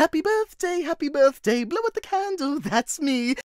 Happy birthday, happy birthday, blow out the candle, that's me.